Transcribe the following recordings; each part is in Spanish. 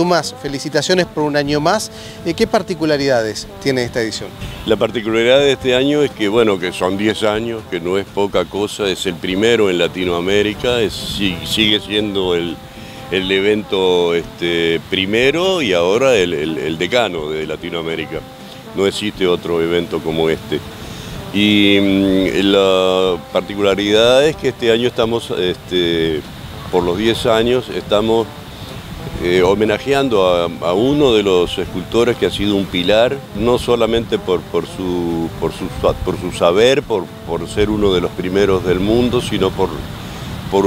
Dumas, felicitaciones por un año más. Eh, ¿Qué particularidades tiene esta edición? La particularidad de este año es que, bueno, que son 10 años, que no es poca cosa, es el primero en Latinoamérica, sigue siendo el, evento este, primero y ahora el, decano de Latinoamérica. No existe otro evento como este. Y mm, la particularidad es que este año estamos, este, por los 10 años, estamos eh, homenajeando a, uno de los escultores que ha sido un pilar, no solamente por, su, por, su, saber, por, ser uno de los primeros del mundo, sino por, por,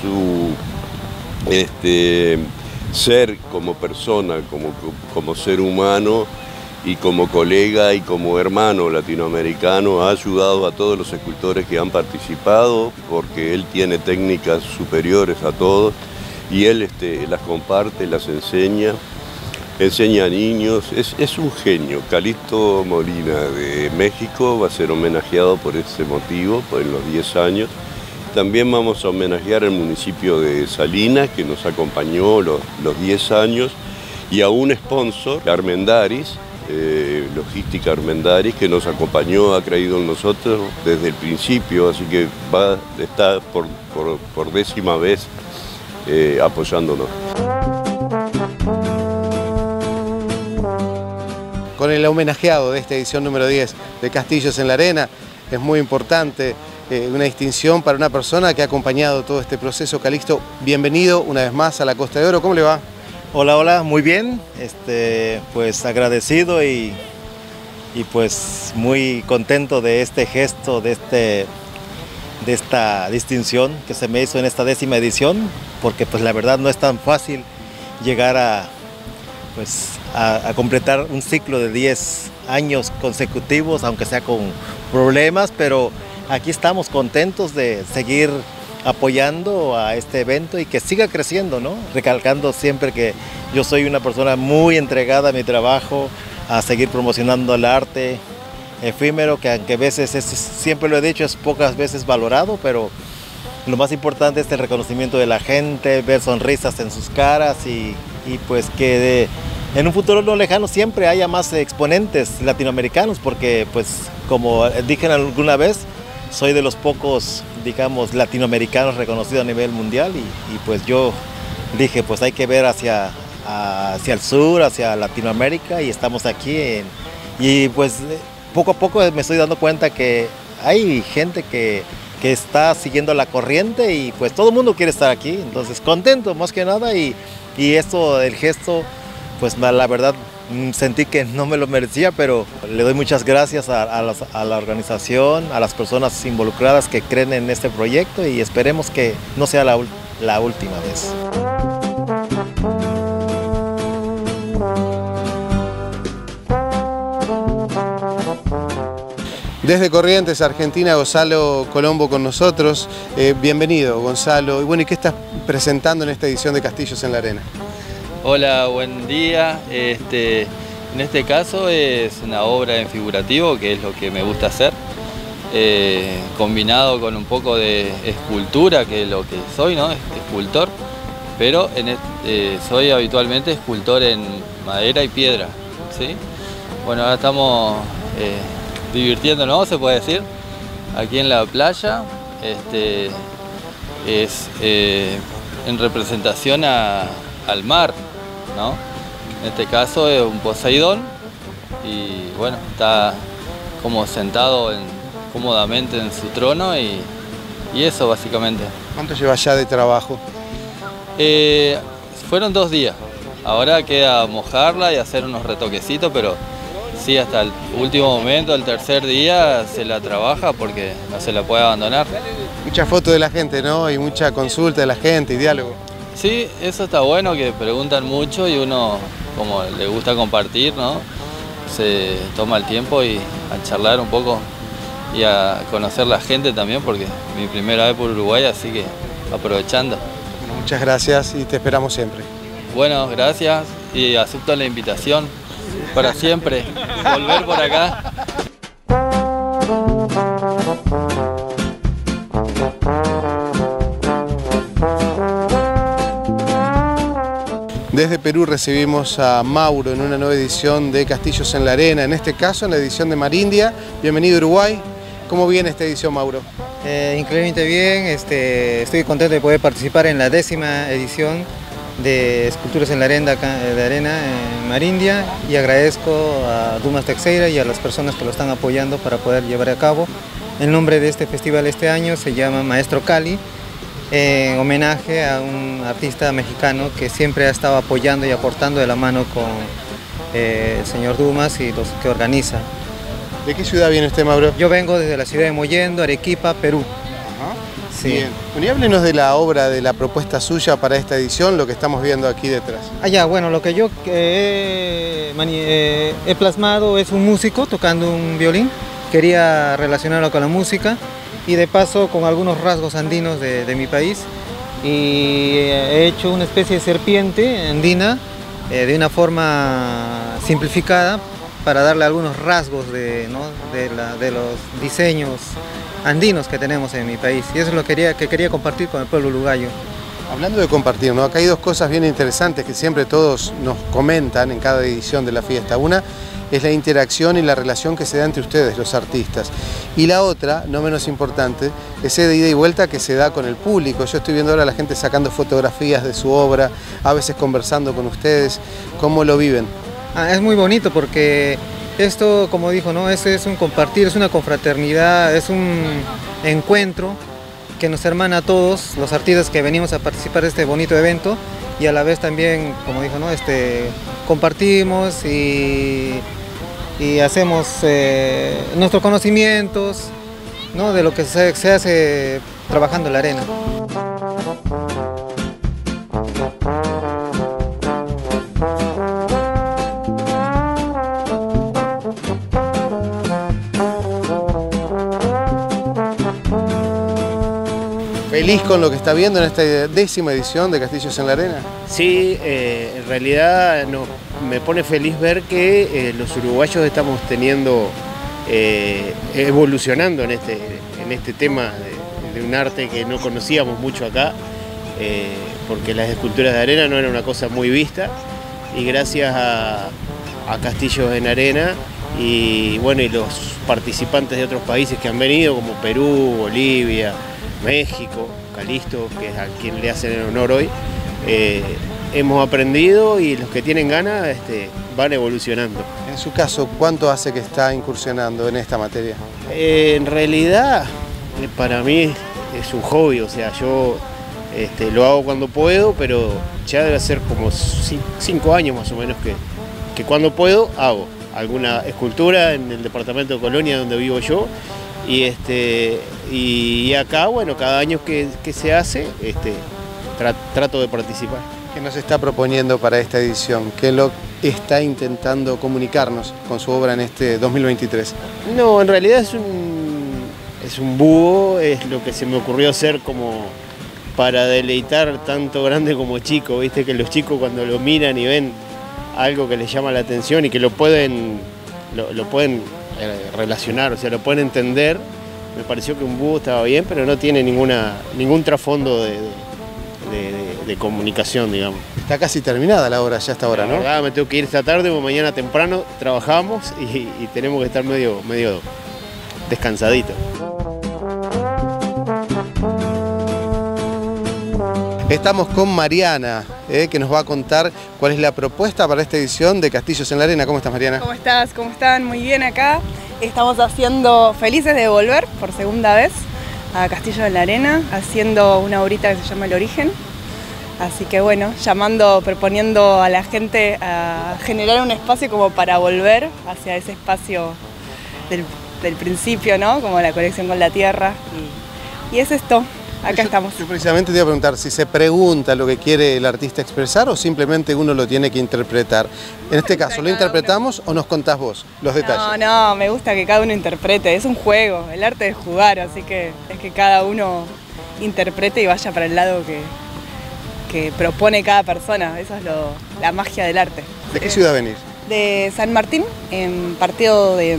su este, ser como persona, como, como ser humano y como colega y como hermano latinoamericano ha ayudado a todos los escultores que han participado porque él tiene técnicas superiores a todos y él este, las comparte, las enseña, enseña a niños, es, un genio. Calixto Molina de México va a ser homenajeado por ese motivo, por los 10 años. También vamos a homenajear al municipio de Salinas, que nos acompañó los, los 10 años, y a un sponsor, Armendaris, eh, Logística Armendaris, que nos acompañó, ha creído en nosotros desde el principio, así que va a estar por, por décima vez eh, apoyándonos. Con el homenajeado de esta edición número 10 de Castillos en la Arena, es muy importante, eh, una distinción para una persona que ha acompañado todo este proceso. Calixto, bienvenido una vez más a la Costa de Oro, ¿cómo le va? Hola, hola, muy bien, este, pues agradecido y, y pues muy contento de este gesto, de este de esta distinción que se me hizo en esta décima edición, porque pues la verdad no es tan fácil llegar a, pues, a, completar un ciclo de 10 años consecutivos, aunque sea con problemas, pero aquí estamos contentos de seguir apoyando a este evento y que siga creciendo, ¿no? Recalcando siempre que yo soy una persona muy entregada a mi trabajo, a seguir promocionando el arte, efímero que aunque a veces, es, siempre lo he dicho, es pocas veces valorado, pero lo más importante es el reconocimiento de la gente, ver sonrisas en sus caras y, pues que en un futuro no lejano siempre haya más exponentes latinoamericanos, porque pues como dije alguna vez, soy de los pocos, digamos, latinoamericanos reconocidos a nivel mundial y, pues yo dije, pues hay que ver hacia, hacia el sur, hacia Latinoamérica y estamos aquí y pues poco a poco me estoy dando cuenta que hay gente que, está siguiendo la corriente y pues todo el mundo quiere estar aquí, entonces contento más que nada y, esto del gesto, pues la verdad sentí que no me lo merecía, pero le doy muchas gracias a, la organización, a las personas involucradas que creen en este proyecto y esperemos que no sea la, la última vez. Desde Corrientes, Argentina, Gonzalo Colombo con nosotros. Eh, bienvenido, Gonzalo. Y bueno, ¿y qué estás presentando en esta edición de Castillos en la Arena? Hola, buen día. Este, en este caso es una obra en figurativo, que es lo que me gusta hacer, eh, combinado con un poco de escultura, que es lo que soy, ¿no? Escultor, pero eh, soy habitualmente escultor en madera y piedra, ¿sí? Bueno, ahora estamos divirtiéndonos, se puede decir, aquí en la playa. Este, es eh, en representación al mar, ¿no? En este caso es un Poseidón y bueno, está como sentado cómodamente en su trono y, eso básicamente. ¿Cuánto lleva ya de trabajo? Eh, fueron dos días. Ahora queda mojarla y hacer unos retoquecitos, pero sí, hasta el último momento, el tercer día, se la trabaja porque no se la puede abandonar. Mucha foto de la gente, ¿no? Y mucha consulta de la gente y diálogo. Sí, eso está bueno, que preguntan mucho y uno, como le gusta compartir, ¿no? se toma el tiempo y a charlar un poco y a conocer la gente también, porque es mi primera vez por Uruguay, así que aprovechando. Muchas gracias y te esperamos siempre. Bueno, gracias y acepto la invitación para siempre, volver por acá. Desde Perú recibimos a Mauro en una nueva edición de Castillos en la Arena, en este caso en la edición de Marindia. Bienvenido Uruguay. ¿Cómo viene esta edición, Mauro? Eh, increíblemente bien, este, estoy contento de poder participar en la décima edición de Esculturas en la Arena, de arena en Marindia y agradezco a Dumas Texeira y a las personas que lo están apoyando para poder llevar a cabo. El nombre de este festival este año se llama Maestro Cali, en homenaje a un artista mexicano que siempre ha estado apoyando y aportando de la mano con eh, el señor Dumas y los que organiza. ¿De qué ciudad viene usted, Mauro? Yo vengo desde la ciudad de Mollendo, Arequipa, Perú. Sí. Bien. Bueno, y háblenos de la obra, de la propuesta suya para esta edición, lo que estamos viendo aquí detrás. Ah, ya, bueno, lo que yo eh, eh, he plasmado es un músico tocando un violín. Quería relacionarlo con la música y de paso con algunos rasgos andinos de, mi país. Y he hecho una especie de serpiente andina eh, de una forma simplificada para darle algunos rasgos de, de, los diseños andinos que tenemos en mi país. Y eso es lo que quería, que quería compartir con el pueblo uruguayo. Hablando de compartir, ¿no? acá hay dos cosas bien interesantes que siempre todos nos comentan en cada edición de la fiesta. Una es la interacción y la relación que se da entre ustedes, los artistas. Y la otra, no menos importante, es esa ida y vuelta que se da con el público. Yo estoy viendo ahora a la gente sacando fotografías de su obra, a veces conversando con ustedes. ¿Cómo lo viven? Ah, es muy bonito porque esto, como dijo, ¿no? es, es un compartir, es una confraternidad, es un encuentro que nos hermana a todos, los artistas que venimos a participar de este bonito evento y a la vez también, como dijo, ¿no? este, compartimos y y hacemos eh, nuestros conocimientos ¿no? de lo que se, se hace trabajando en la arena. ¿Feliz con lo que está viendo en esta décima edición de Castillos en la Arena? Sí, eh, en realidad me pone feliz ver que eh, los uruguayos estamos teniendo, eh, evolucionando en este, en este tema de, un arte que no conocíamos mucho acá, porque las esculturas de arena no eran una cosa muy vista, y gracias a, Castillos en Arena y bueno, y los participantes de otros países que han venido, como Perú, Bolivia, México, Calisto, que es a quien le hacen el honor hoy, hemos aprendido y los que tienen ganas este, van evolucionando. En su caso, ¿cuánto hace que está incursionando en esta materia? Eh, en realidad, eh, para mí es un hobby, o sea, yo este, lo hago cuando puedo, pero ya debe ser como cinco años más o menos que, que cuando puedo hago alguna escultura en el departamento de Colonia donde vivo yo y, este, y acá, bueno, cada año que, se hace, este, trato de participar. ¿Qué nos está proponiendo para esta edición? ¿Qué lo está intentando comunicarnos con su obra en este 2023? No, en realidad es un, es un búho, es lo que se me ocurrió hacer como para deleitar tanto grande como chico, viste que los chicos cuando lo miran y ven algo que les llama la atención y que lo pueden, lo, pueden relacionar, o sea, lo pueden entender, me pareció que un búho estaba bien, pero no tiene ninguna, ningún trasfondo de de, comunicación, digamos. Está casi terminada la obra ya hasta ahora, ¿no? me tengo que ir esta tarde o mañana temprano, trabajamos y, tenemos que estar medio, medio descansaditos. Estamos con Mariana, eh, que nos va a contar cuál es la propuesta para esta edición de Castillos en la Arena. ¿Cómo estás, Mariana? ¿Cómo estás? ¿Cómo están? Muy bien acá. Estamos haciendo Felices de Volver por segunda vez a Castillo de la Arena, haciendo una horita que se llama El Origen. Así que bueno, llamando, proponiendo a la gente a generar un espacio como para volver hacia ese espacio del, principio, ¿no? Como la conexión con la tierra. Y es esto, acá estamos. Yo precisamente te iba a preguntar si se pregunta lo que quiere el artista expresar o simplemente uno lo tiene que interpretar. En este caso, ¿lo interpretamos o nos contás vos los detalles? No, no, me gusta que cada uno interprete, es un juego, el arte de jugar, así que es que cada uno interprete y vaya para el lado que, que propone cada persona, eso es la magia del arte. ¿De qué ciudad venís? De San Martín, en partido de,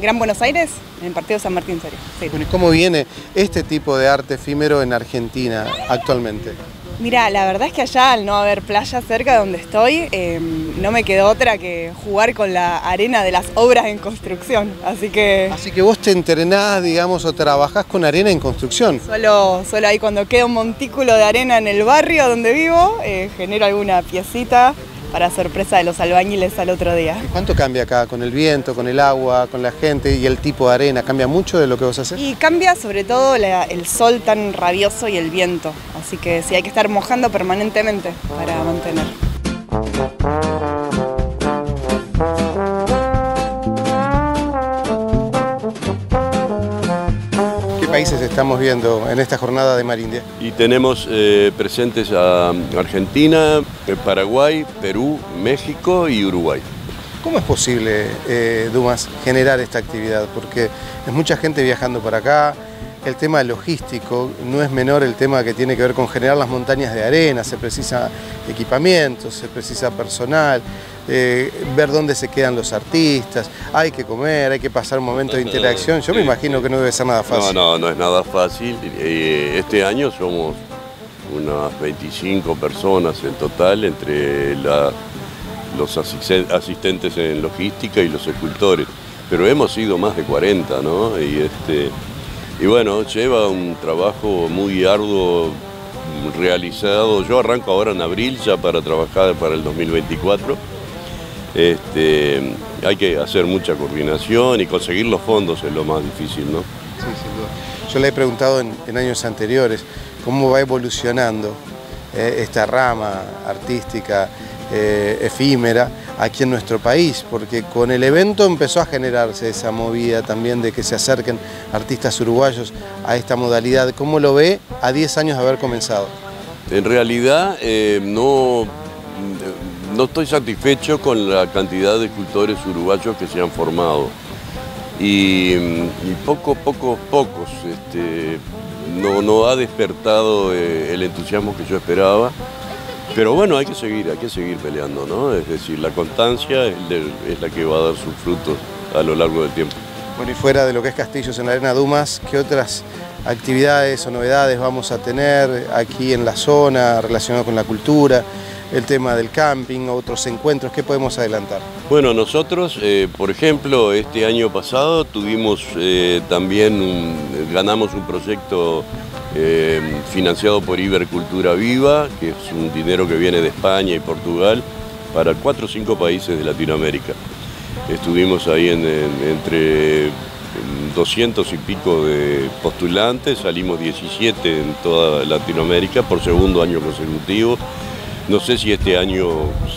Gran Buenos Aires, en el partido San Martín Serio. Sí. Bueno, ¿y cómo viene este tipo de arte efímero en Argentina actualmente? Mira, la verdad es que allá al no haber playa cerca de donde estoy, eh, no me quedó otra que jugar con la arena de las obras en construcción. Así que Así que vos te entrenás, digamos, o trabajás con arena en construcción. solo, solo ahí cuando queda un montículo de arena en el barrio donde vivo, eh, genero alguna piecita para sorpresa de los albañiles al otro día. ¿Y cuánto cambia acá con el viento, con el agua, con la gente y el tipo de arena? ¿Cambia mucho de lo que vos haces? Y cambia sobre todo la- el sol tan rabioso y el viento, así que sí hay que estar mojando permanentemente para mantener. Países estamos viendo en esta jornada de Marindia? Y tenemos eh, presentes a Argentina, eh, Paraguay, Perú, México y Uruguay. ¿Cómo es posible, eh, Dumas, generar esta actividad? Porque es mucha gente viajando para acá, el tema logístico no es menor el tema que tiene que ver con generar las montañas de arena, se precisa equipamiento, se precisa personal, eh, ver dónde se quedan los artistas, hay que comer, hay que pasar un momento de interacción, yo me imagino que no debe ser nada No, fácil. no, no es nada fácil. Eh, Este año somos unas 25 personas en total entre la- los asisten- asistentes en logística y los escultores. Pero hemos sido más de 40, ¿no? Y, este, y bueno, lleva un trabajo muy arduo realizado. Yo arranco ahora en abril ya para trabajar para el 2024. Este, hay que hacer mucha coordinación y conseguir los fondos es lo más difícil, ¿no? Sí, sin duda. Yo le he preguntado en, años anteriores cómo va evolucionando eh, esta rama artística eh, efímera aquí en nuestro país, porque con el evento empezó a generarse esa movida también de que se acerquen artistas uruguayos a esta modalidad. ¿Cómo lo ve a 10 años de haber comenzado? En realidad eh, no, no estoy satisfecho con la cantidad de escultores uruguayos que se han formado. Y, y poco, poco, pocos. Este, no, no ha despertado eh, el entusiasmo que yo esperaba. Pero bueno, hay que seguir, hay que seguir peleando, ¿no? Es decir, la constancia es, la que va a dar sus frutos a lo largo del tiempo. Bueno, y fuera de lo que es Castillos en la Arena Dumas, ¿qué otras actividades o novedades vamos a tener aquí en la zona relacionadas con la cultura, el tema del camping, otros encuentros? ¿Qué podemos adelantar? Bueno, nosotros, eh, por ejemplo, este año pasado tuvimos eh, también, un- ganamos un proyecto eh, financiado por Ibercultura Viva, que es un dinero que viene de España y Portugal, para cuatro o cinco países de Latinoamérica. Estuvimos ahí en- en- entre 200 y pico de postulantes, salimos 17 en toda Latinoamérica por segundo año consecutivo. No sé si este año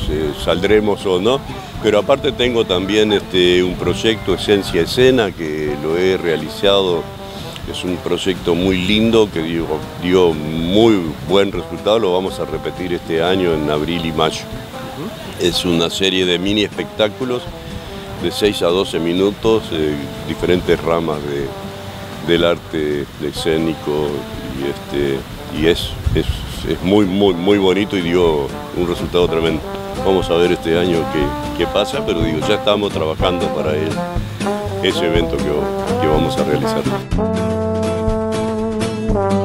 se- saldremos o no, pero aparte tengo también este, un proyecto Esencia Escena que lo he realizado. Es un proyecto muy lindo que dio, dio muy buen resultado. Lo vamos a repetir este año en abril y mayo. Es una serie de mini espectáculos de 6 a 12 minutos, eh, diferentes ramas de- del arte escénico y, este, y es, es, es muy, muy, muy bonito y dio un resultado tremendo. Vamos a ver este año qué, qué pasa, pero digo, ya estamos trabajando para el- ese evento que, que vamos a realizar. Bye.